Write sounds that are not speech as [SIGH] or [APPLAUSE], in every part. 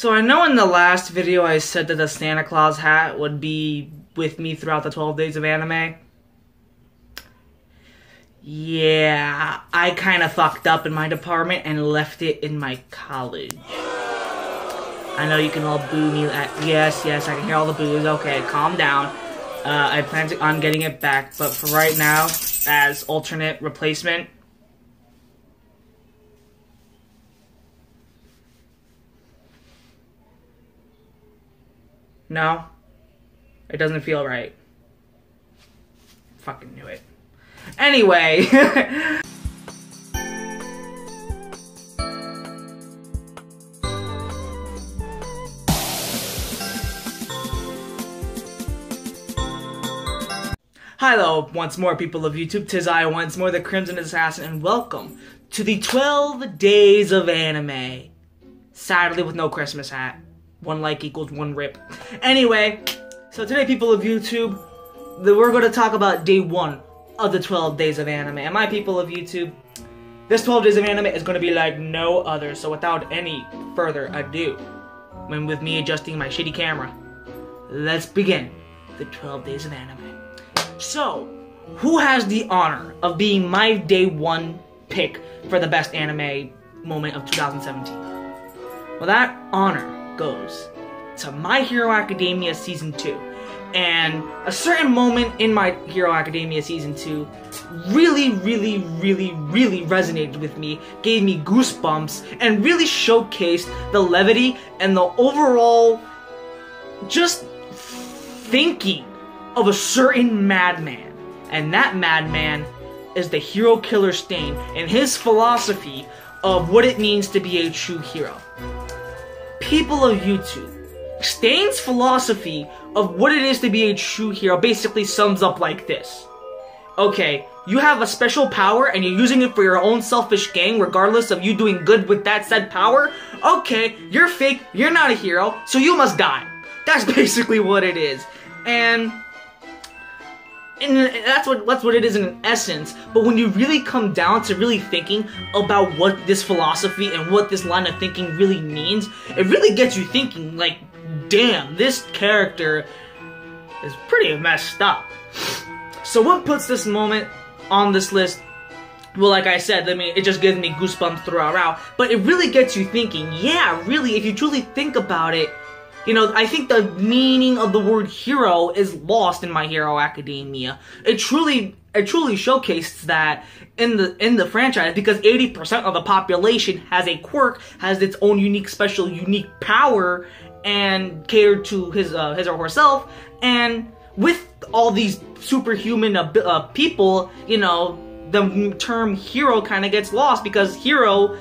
So I know in the last video I said that the Santa Claus hat would be with me throughout the 12 days of anime. Yeah, I kind of fucked up in my department and left it in my college. I know you can all boo me. At, yes, yes, I can hear all the boos. Okay, calm down. Uh, I plan on getting it back, but for right now, as alternate replacement, No? It doesn't feel right. Fucking knew it. Anyway. [LAUGHS] Hello, once more, people of YouTube. Tis I, once more, the Crimson Assassin, and welcome to the 12 Days of Anime. Sadly, with no Christmas hat. One like equals one rip. Anyway, so today, people of YouTube, we're going to talk about day one of the 12 days of anime. And my people of YouTube, this 12 days of anime is going to be like no other. So without any further ado, when with me adjusting my shitty camera, let's begin the 12 days of anime. So, who has the honor of being my day one pick for the best anime moment of 2017? Well, that honor goes to My Hero Academia Season 2. And a certain moment in My Hero Academia Season 2 really, really, really, really resonated with me, gave me goosebumps, and really showcased the levity and the overall just thinking of a certain madman. And that madman is the hero killer Stain and his philosophy of what it means to be a true hero people of YouTube, Stain's philosophy of what it is to be a true hero basically sums up like this. Okay, you have a special power and you're using it for your own selfish gain regardless of you doing good with that said power? Okay, you're fake, you're not a hero, so you must die. That's [LAUGHS] basically what it is. And and that's what that's what it is in essence. But when you really come down to really thinking about what this philosophy and what this line of thinking really means, it really gets you thinking. Like, damn, this character is pretty messed up. So what puts this moment on this list? Well, like I said, I mean, it just gives me goosebumps throughout, but it really gets you thinking. Yeah, really, if you truly think about it, you know, I think the meaning of the word hero is lost in My Hero Academia. It truly it truly showcases that in the in the franchise because 80% of the population has a quirk, has its own unique special unique power and catered to his uh, his or herself and with all these superhuman uh, uh, people, you know, the term hero kind of gets lost because hero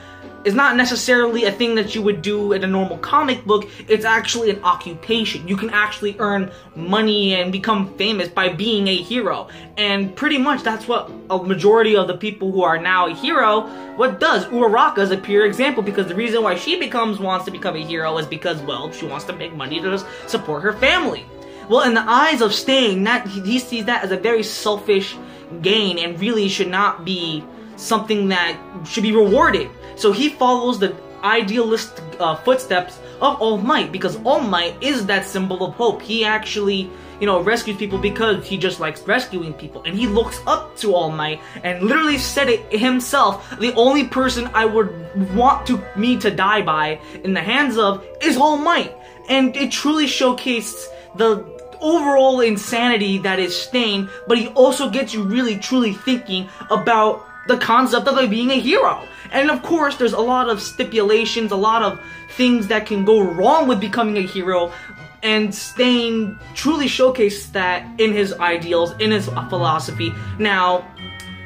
is not necessarily a thing that you would do in a normal comic book. It's actually an occupation. You can actually earn money and become famous by being a hero. And pretty much that's what a majority of the people who are now a hero, what does. Uraraka is a pure example because the reason why she becomes wants to become a hero is because, well, she wants to make money to support her family. Well, in the eyes of Stain, that he sees that as a very selfish gain and really should not be something that should be rewarded. So he follows the idealist uh, footsteps of All Might because All Might is that symbol of hope. He actually, you know, rescues people because he just likes rescuing people and he looks up to All Might and literally said it himself. The only person I would want to me to die by in the hands of is All Might. And it truly showcased the overall insanity that is Stain, but he also gets you really truly thinking about the concept of being a hero. And of course, there's a lot of stipulations, a lot of things that can go wrong with becoming a hero. And Stain truly showcased that in his ideals, in his philosophy. Now,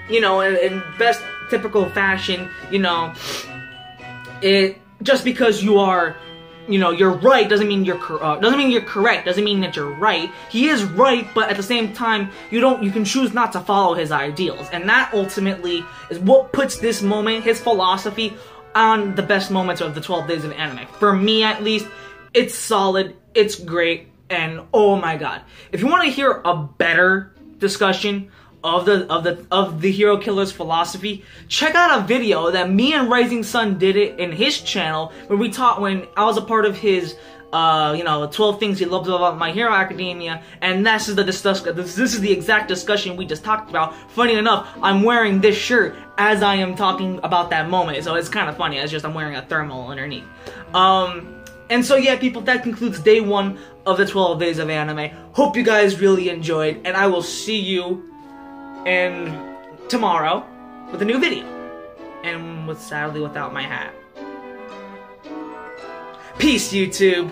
you know, in, in best typical fashion, you know, it just because you are you know, you're right doesn't mean you're uh, doesn't mean you're correct. Doesn't mean that you're right. He is right, but at the same time, you don't. You can choose not to follow his ideals, and that ultimately is what puts this moment, his philosophy, on the best moments of the 12 days of anime. For me, at least, it's solid. It's great, and oh my god, if you want to hear a better discussion of the of the of the hero killer's philosophy, check out a video that me and Rising Sun did it in his channel where we taught when I was a part of his uh, you know, 12 things he loves about My Hero Academia, and this is the discuss. This, this is the exact discussion we just talked about. Funny enough, I'm wearing this shirt as I am talking about that moment, so it's kind of funny. It's just I'm wearing a thermal underneath. Um, and so yeah, people, that concludes day one of the 12 days of anime. Hope you guys really enjoyed, and I will see you in tomorrow with a new video, and with sadly without my hat. Peace, YouTube.